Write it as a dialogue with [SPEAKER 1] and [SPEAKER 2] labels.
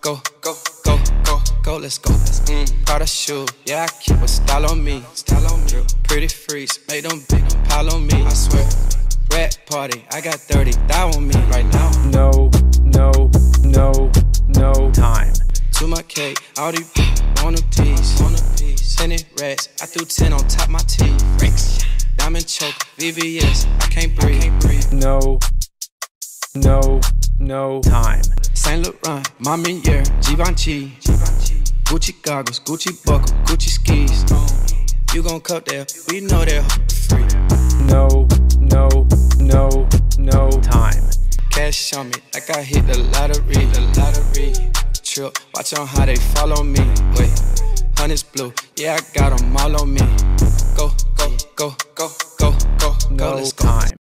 [SPEAKER 1] go, go, go, go, go, let's go. Mm, Prada shoe, yeah, I keep a style on me. Style on me. Pretty freaks, make them big pile on me. I swear. Red party, I got 30 thou on me right now.
[SPEAKER 2] No, no, no, no time.
[SPEAKER 1] To my cake, all these want a piece. Want a piece. Tennis rats, I threw 10 on top my teeth. Ricks. Diamond choke, VVS, I can't breathe. I can't breathe.
[SPEAKER 2] No, no, no time.
[SPEAKER 1] Saint Laurent, Mommy Year, Givenchy. Gucci goggles, Gucci buckle, Gucci skis. You gon' cut there, we know they're free.
[SPEAKER 2] No, no, no, no time.
[SPEAKER 1] Cash on me, like I hit the lottery, the lottery. Trip, watch on how they follow me. Wait, honey's blue, yeah, I got them all on me. Go, go, go, go, go, go, go,
[SPEAKER 2] No
[SPEAKER 1] let's go.
[SPEAKER 2] time.